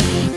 you.